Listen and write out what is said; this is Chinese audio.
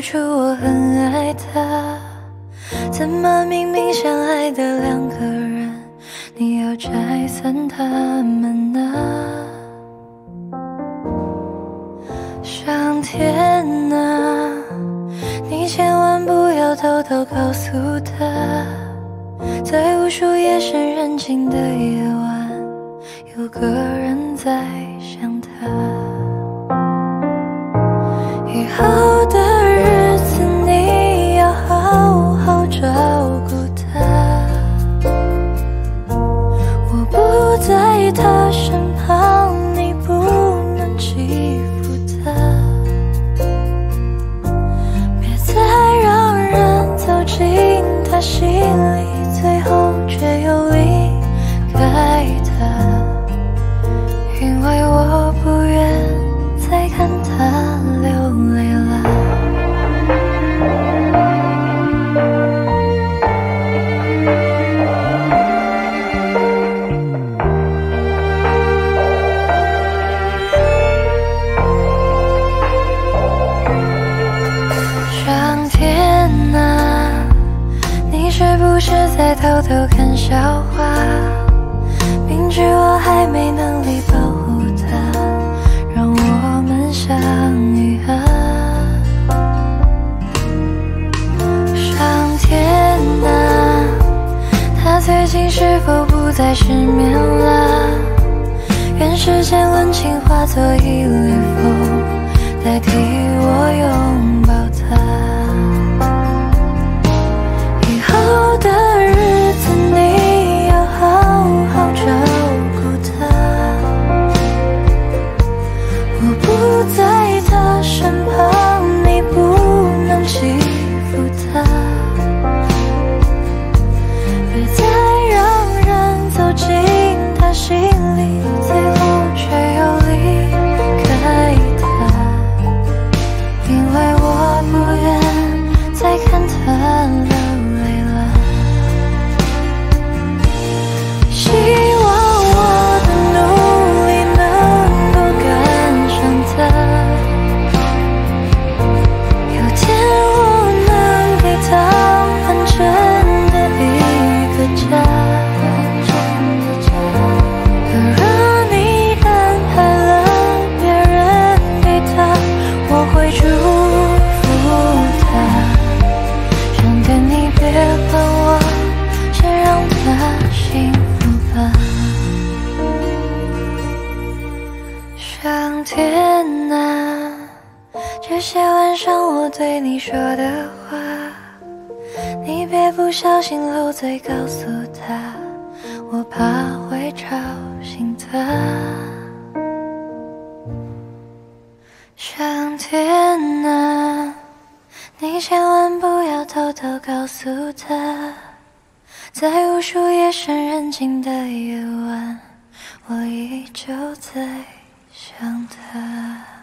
出我很爱他，怎么明明相爱的两个人，你要拆散他们呢？上天啊，你千万不要偷偷告诉他，在无数夜深人静的夜晚，有个人在想他。以后的他身在偷偷看笑话？明知我还没能力保护他，让我们相遇啊！上天啊，他最近是否不再失眠了？愿世间温情化作一缕风，代替我拥他，天啊，这些晚上我对你说的话，你别不小心漏嘴告诉他，我怕会吵醒他。上天啊，你千万不要偷偷告诉他，在无数夜深人静的夜晚，我依旧在想他。